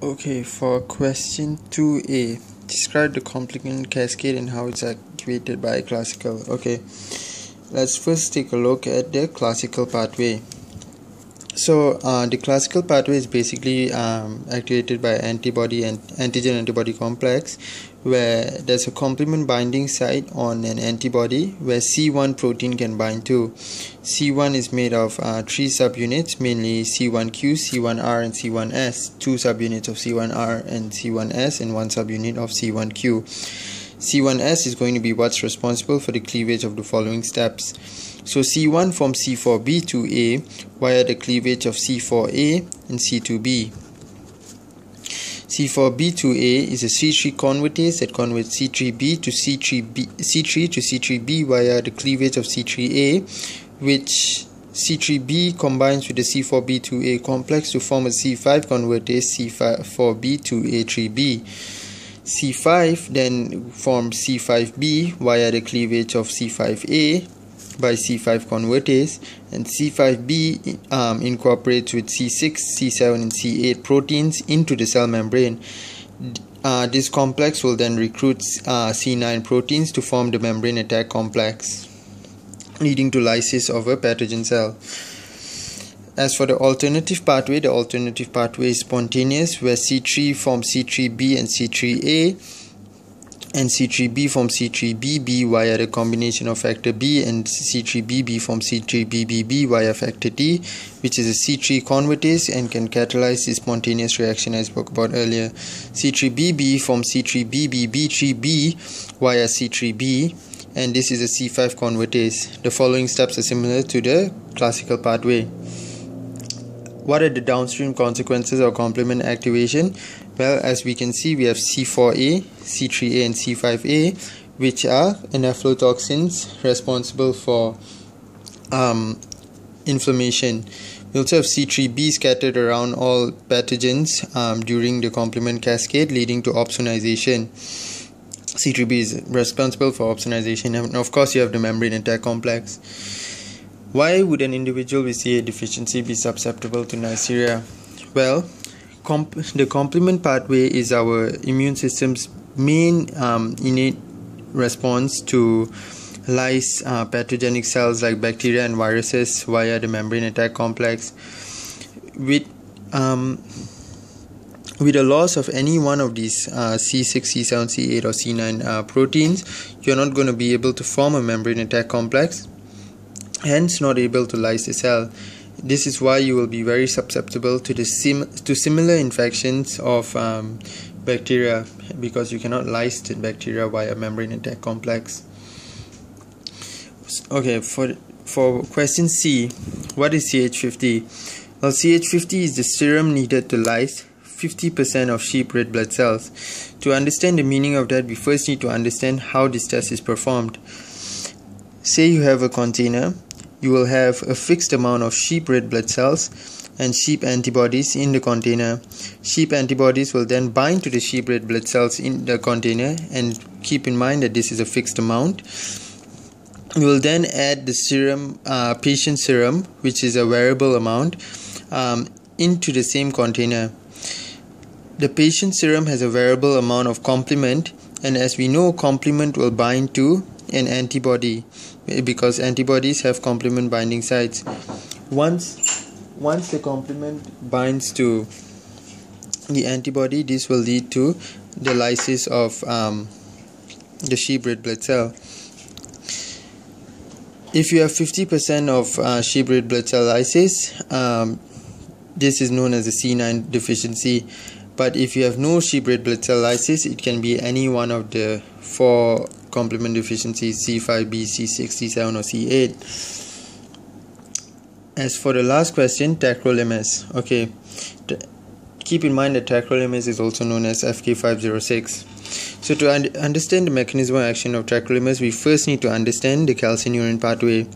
Okay, for question 2a, describe the complement cascade and how it's activated by classical. Okay, let's first take a look at the classical pathway. So, uh, the classical pathway is basically um, activated by antibody and antigen antibody complex, where there's a complement binding site on an antibody where C1 protein can bind to. C1 is made of uh, three subunits, mainly C1q, C1r, and C1s, two subunits of C1r and C1s, and one subunit of C1q. C1s is going to be what's responsible for the cleavage of the following steps. So C1 forms C4b to A via the cleavage of C4a and C2b. C4b2A is a C3 convertase that converts C3b to C3b, C3 to C3b via the cleavage of C3a, which C3b combines with the C4b2A complex to form a C5 convertase C4b2A3b. C5 then forms C5b via the cleavage of C5a by C5 convertase and C5b um, incorporates with C6, C7 and C8 proteins into the cell membrane. Uh, this complex will then recruit uh, C9 proteins to form the membrane attack complex, leading to lysis of a pathogen cell. As for the alternative pathway, the alternative pathway is spontaneous, where C3 forms C3b and C3a and C3b from C3bb via the combination of factor B and C3bb from C3bbb via factor D, which is a C3 convertase and can catalyze the spontaneous reaction I spoke about earlier. C3bb from C3bbB3b via C3b and this is a C5 convertase. The following steps are similar to the classical pathway. What are the downstream consequences of complement activation? Well, as we can see, we have C4A, C3A, and C5A, which are anaphylatoxins responsible for um, inflammation. We also have C3B scattered around all pathogens um, during the complement cascade, leading to opsonization. C3B is responsible for opsonization, and of course, you have the membrane attack complex. Why would an individual with C8 deficiency be susceptible to Neisseria? Well, comp- the complement pathway is our immune system's main um, innate response to lyse uh, pathogenic cells like bacteria and viruses via the membrane attack complex. With um, with the loss of any one of these uh, C6, C7, C8, or C9 uh, proteins, you're not going to be able to form a membrane attack complex, hence not able to lyse the cell. This is why you will be very susceptible to the sim- to similar infections of um, bacteria because you cannot lyse the bacteria via membrane attack complex. Okay, for for question C, what is CH50? Well, CH50 is the serum needed to lyse 50% of sheep red blood cells. To understand the meaning of that, we first need to understand how this test is performed. Say you have a container you will have a fixed amount of sheep red blood cells and sheep antibodies in the container. Sheep antibodies will then bind to the sheep red blood cells in the container and keep in mind that this is a fixed amount. You will then add the serum, uh, patient serum, which is a variable amount, um, into the same container. The patient serum has a variable amount of complement, and as we know, complement will bind to an antibody because antibodies have complement binding sites. Once once the complement binds to the antibody this will lead to the lysis of um, the sheep red blood cell. If you have 50% of uh, sheep red blood cell lysis um, this is known as a C9 deficiency. But if you have no sheep red blood cell lysis it can be any one of the four complement deficiency C5B, C6, C7 or C8. As for the last question, tacrolimus. Okay, keep in mind that tacrolimus is also known as FK506. So to un understand the mechanism of action of tacrolimus, we first need to understand the calcineurin pathway.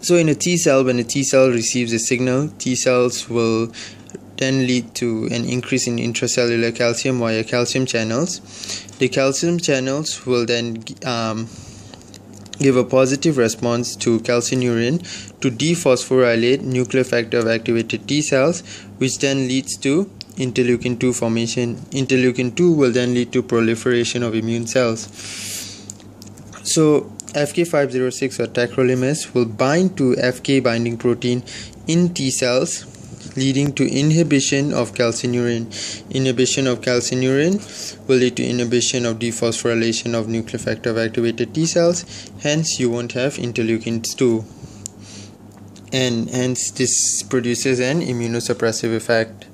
So in a T cell, when a T cell receives a signal, T cells will then lead to an increase in intracellular calcium via calcium channels. The calcium channels will then um, give a positive response to calcineurin to dephosphorylate nuclear factor of activated T cells, which then leads to interleukin 2 formation. Interleukin 2 will then lead to proliferation of immune cells. So FK506 or tacrolimus will bind to FK binding protein in T cells leading to inhibition of calcineurin. Inhibition of calcineurin will lead to inhibition of dephosphorylation of nuclear factor of activated T cells, hence you won't have interleukin 2 and hence this produces an immunosuppressive effect.